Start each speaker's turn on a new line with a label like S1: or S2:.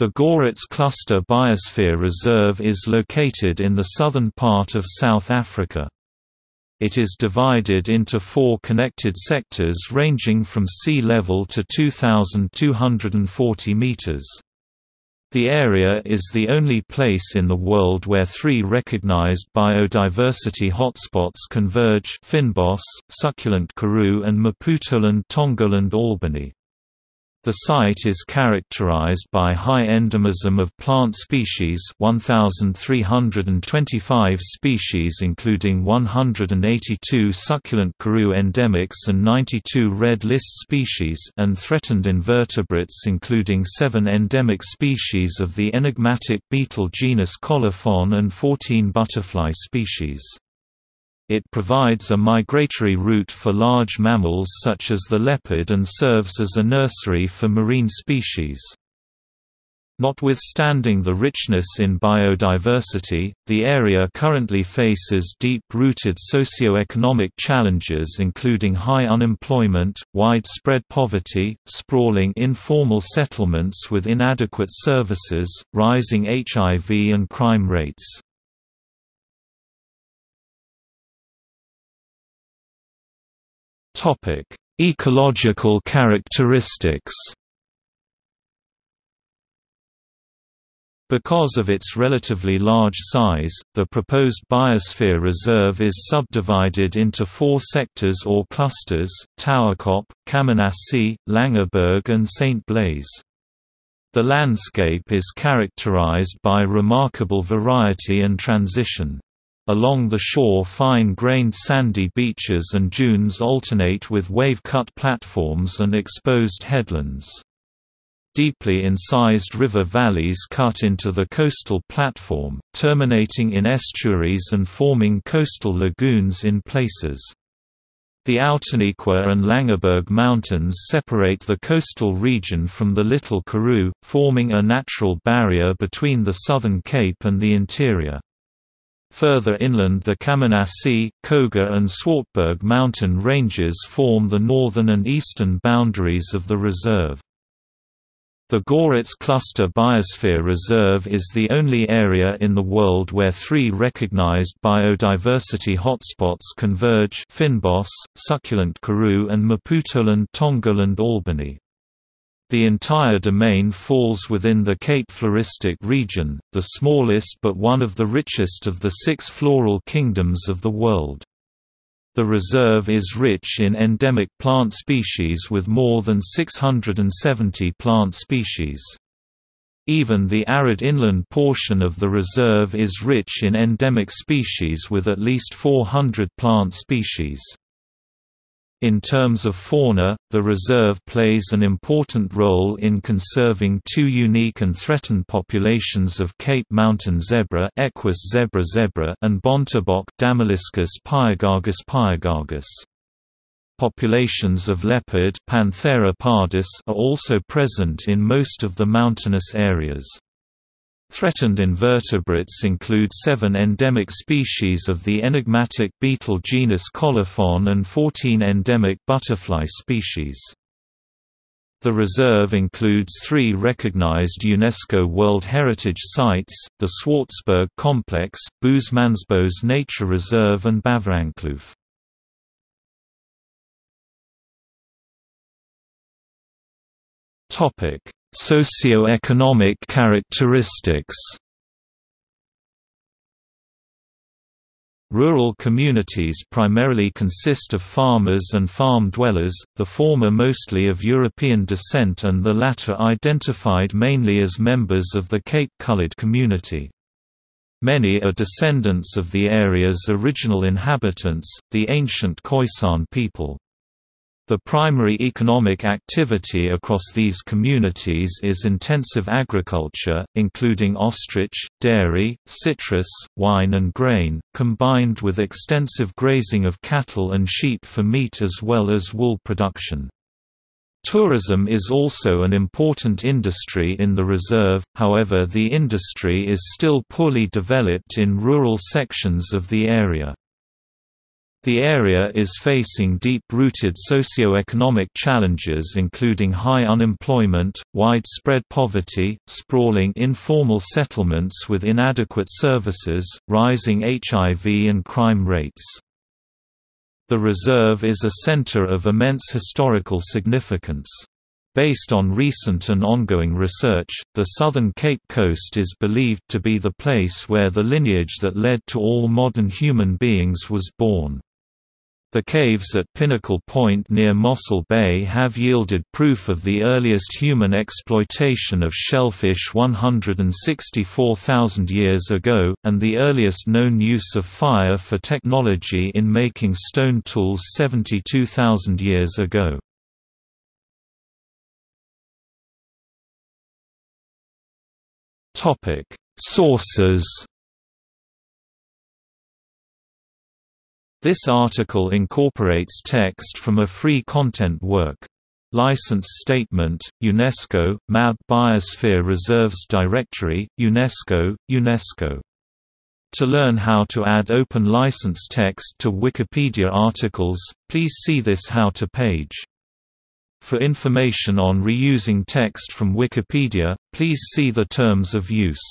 S1: The Gouritz Cluster Biosphere Reserve is located in the southern part of South Africa. It is divided into four connected sectors ranging from sea level to 2,240 meters. The area is the only place in the world where three recognized biodiversity hotspots converge Fynbos, Succulent Karoo and Maputaland Pondoland Albany. The site is characterized by high endemism of plant species 1,325 species including 182 succulent Karoo endemics and 92 red list species and threatened invertebrates including seven endemic species of the enigmatic beetle genus Colophon and 14 butterfly species. It provides a migratory route for large mammals such as the leopard and serves as a nursery for marine species. Notwithstanding the richness in biodiversity, the area currently faces deep-rooted socio-economic challenges including high unemployment, widespread poverty, sprawling informal settlements with inadequate services, rising HIV and crime rates. Topic: Ecological characteristics. Because of its relatively large size, the proposed biosphere reserve is subdivided into four sectors or clusters, Touwerkop, Kammanassie, Langeberg and St. Blaize. The landscape is characterized by remarkable variety and transition. Along the shore fine-grained sandy beaches and dunes alternate with wave-cut platforms and exposed headlands. Deeply incised river valleys cut into the coastal platform, terminating in estuaries and forming coastal lagoons in places. The Outeniqua and Langeberg Mountains separate the coastal region from the Little Karoo, forming a natural barrier between the Southern Cape and the interior. Further inland the Kammanassie, Kouga and Swartberg mountain ranges form the northern and eastern boundaries of the reserve. The Gouritz Cluster Biosphere Reserve is the only area in the world where three recognized biodiversity hotspots converge Fynbos, Succulent Karoo and Maputaland Pondoland Albany. The entire domain falls within the Cape Floristic region, the smallest but one of the richest of the six floral kingdoms of the world. The reserve is rich in endemic plant species with more than 670 plant species. Even the arid inland portion of the reserve is rich in endemic species with at least 400 plant species. In terms of fauna, the reserve plays an important role in conserving two unique and threatened populations of Cape Mountain zebra Equus zebra zebra and Bontebok Damaliscus pygargus pygargus. Populations of leopard Panthera pardus are also present in most of the mountainous areas. Threatened invertebrates include seven endemic species of the enigmatic beetle genus Colophon and 14 endemic butterfly species. The reserve includes three recognized UNESCO World Heritage Sites, the Swartberg Complex, Boesmansbos Nature Reserve and Baviaanskloof. Socio-economic characteristics Rural communities primarily consist of farmers and farm dwellers, the former mostly of European descent and the latter identified mainly as members of the Cape Coloured community. Many are descendants of the area's original inhabitants, the ancient Khoisan people. The primary economic activity across these communities is intensive agriculture, including ostrich, dairy, citrus, wine and grain, combined with extensive grazing of cattle and sheep for meat as well as wool production. Tourism is also an important industry in the reserve, however the industry is still poorly developed in rural sections of the area. The area is facing deep-rooted socio-economic challenges including high unemployment, widespread poverty, sprawling informal settlements with inadequate services, rising HIV and crime rates. The reserve is a center of immense historical significance. Based on recent and ongoing research, the southern Cape Coast is believed to be the place where the lineage that led to all modern human beings was born. The caves at Pinnacle Point near Mossel Bay have yielded proof of the earliest human exploitation of shellfish 164,000 years ago, and the earliest known use of fire for technology in making stone tools 72,000 years ago. Sources This article incorporates text from a free content work. License Statement, UNESCO, MAB Biosphere Reserves Directory, UNESCO, UNESCO. To learn how to add open license text to Wikipedia articles, please see this How to page. For information on reusing text from Wikipedia, please see the Terms of Use.